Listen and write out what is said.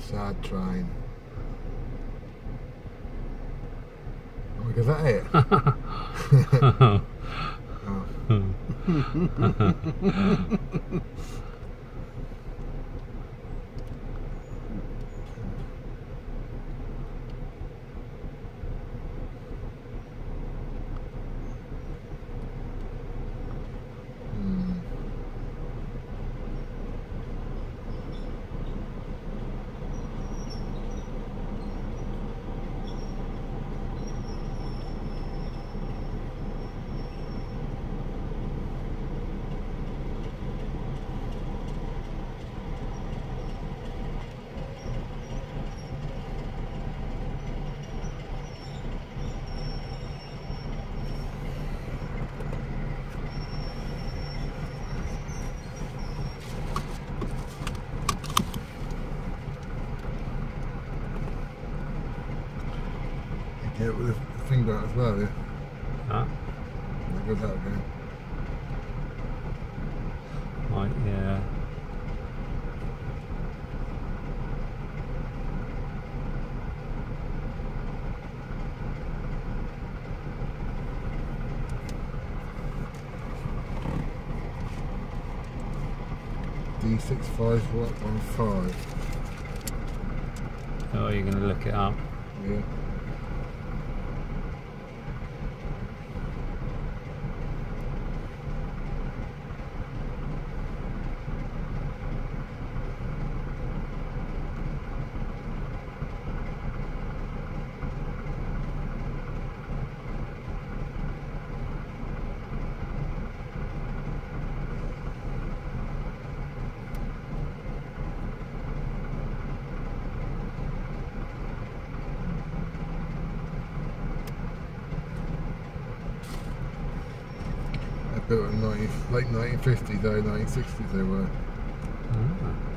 Sad train. Oh, look, is that it? oh. Yeah, with the finger out as well, yeah. Huh? That goes out again. Right, yeah. D6515. Oh, you're going to look it up. Yeah. built in 19, late 1950s, early 1960s they were. Mm.